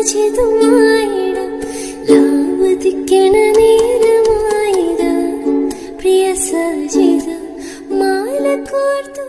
സുചിതമായിട ലാവതിക്കണ നേരമായിട. പ്രിയ സജിത മാല കോർത്തു